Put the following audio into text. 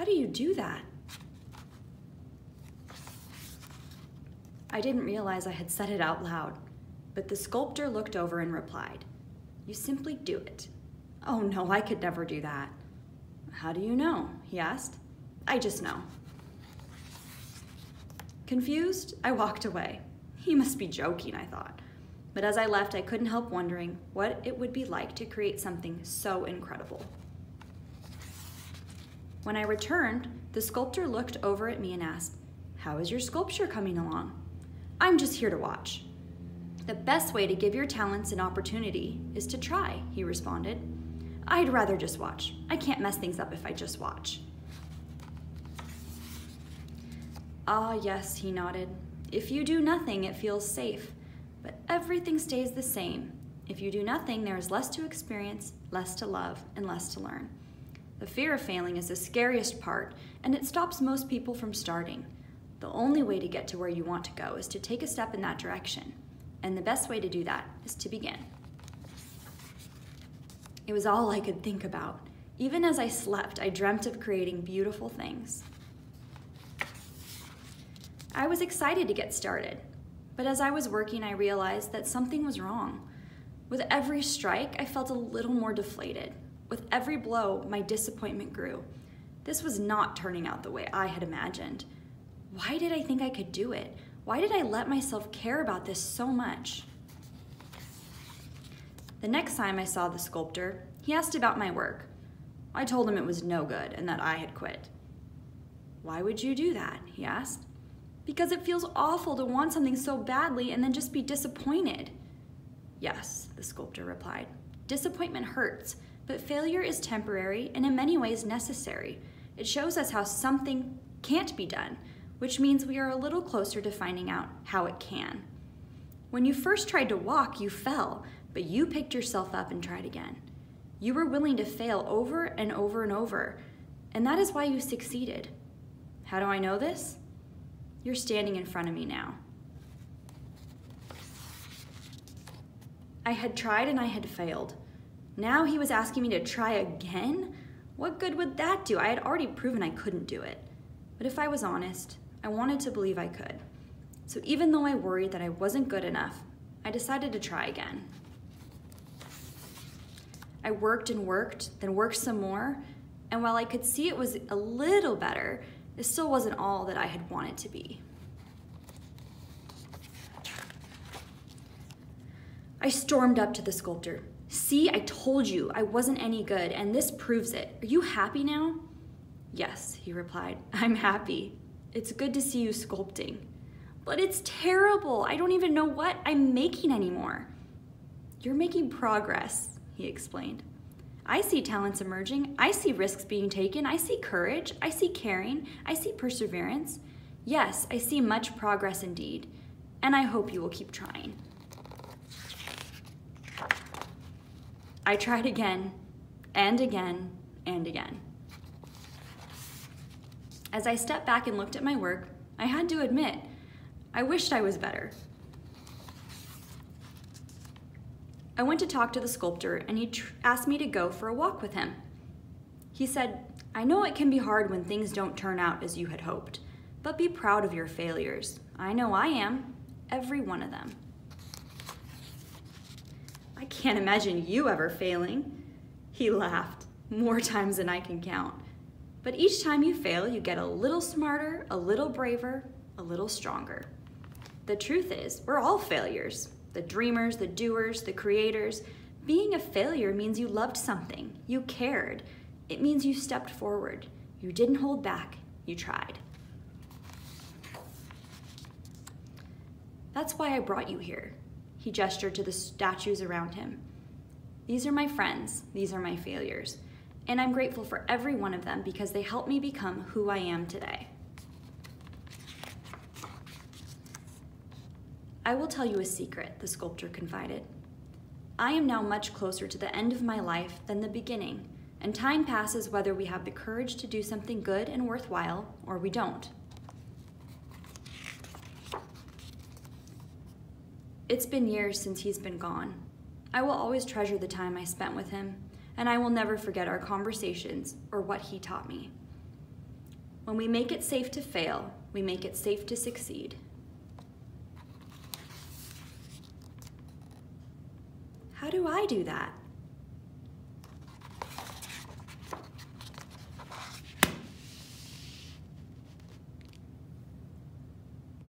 How do you do that? I didn't realize I had said it out loud, but the sculptor looked over and replied, You simply do it. Oh no, I could never do that. How do you know? he asked. I just know. Confused, I walked away. He must be joking, I thought. But as I left, I couldn't help wondering what it would be like to create something so incredible. When I returned, the sculptor looked over at me and asked, How is your sculpture coming along? I'm just here to watch. The best way to give your talents an opportunity is to try, he responded. I'd rather just watch. I can't mess things up if I just watch. Ah, yes, he nodded. If you do nothing, it feels safe. But everything stays the same. If you do nothing, there is less to experience, less to love, and less to learn. The fear of failing is the scariest part, and it stops most people from starting. The only way to get to where you want to go is to take a step in that direction. And the best way to do that is to begin. It was all I could think about. Even as I slept, I dreamt of creating beautiful things. I was excited to get started, but as I was working, I realized that something was wrong. With every strike, I felt a little more deflated. With every blow, my disappointment grew. This was not turning out the way I had imagined. Why did I think I could do it? Why did I let myself care about this so much? The next time I saw the sculptor, he asked about my work. I told him it was no good and that I had quit. Why would you do that? he asked. Because it feels awful to want something so badly and then just be disappointed. Yes, the sculptor replied. Disappointment hurts, but failure is temporary and in many ways necessary. It shows us how something can't be done, which means we are a little closer to finding out how it can. When you first tried to walk, you fell, but you picked yourself up and tried again. You were willing to fail over and over and over, and that is why you succeeded. How do I know this? You're standing in front of me now. I had tried and I had failed. Now he was asking me to try again? What good would that do? I had already proven I couldn't do it. But if I was honest, I wanted to believe I could. So even though I worried that I wasn't good enough, I decided to try again. I worked and worked, then worked some more, and while I could see it was a little better, it still wasn't all that I had wanted to be. I stormed up to the sculptor. See, I told you I wasn't any good, and this proves it. Are you happy now? Yes, he replied. I'm happy. It's good to see you sculpting. But it's terrible. I don't even know what I'm making anymore. You're making progress, he explained. I see talents emerging. I see risks being taken. I see courage. I see caring. I see perseverance. Yes, I see much progress indeed. And I hope you will keep trying. I tried again and again and again. As I stepped back and looked at my work, I had to admit, I wished I was better. I went to talk to the sculptor and he asked me to go for a walk with him. He said, I know it can be hard when things don't turn out as you had hoped, but be proud of your failures. I know I am, every one of them. I can't imagine you ever failing. He laughed, more times than I can count. But each time you fail, you get a little smarter, a little braver, a little stronger. The truth is, we're all failures the dreamers, the doers, the creators. Being a failure means you loved something, you cared. It means you stepped forward. You didn't hold back, you tried. That's why I brought you here. He gestured to the statues around him. These are my friends, these are my failures, and I'm grateful for every one of them because they helped me become who I am today. I will tell you a secret, the sculptor confided. I am now much closer to the end of my life than the beginning, and time passes whether we have the courage to do something good and worthwhile or we don't. It's been years since he's been gone. I will always treasure the time I spent with him, and I will never forget our conversations or what he taught me. When we make it safe to fail, we make it safe to succeed. How do I do that?